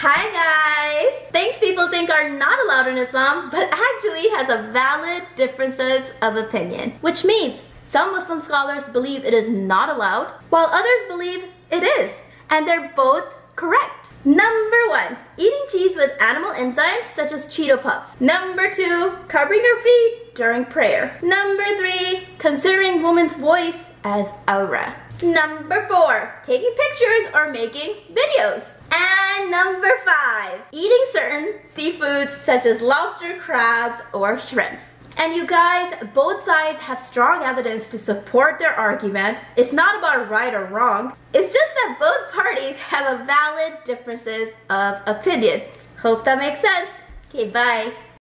Hi guys! Things people think are not allowed in Islam, but actually has a valid differences of opinion. Which means some Muslim scholars believe it is not allowed, while others believe it is. And they're both correct. Number one, eating cheese with animal enzymes such as Cheeto Puffs. Number two, covering your feet during prayer. Number three, considering woman's voice as awrah. Number four, taking pictures or making videos. Number five, eating certain seafoods such as lobster, crabs, or shrimps. And you guys, both sides have strong evidence to support their argument. It's not about right or wrong. It's just that both parties have a valid differences of opinion. Hope that makes sense. Okay, bye.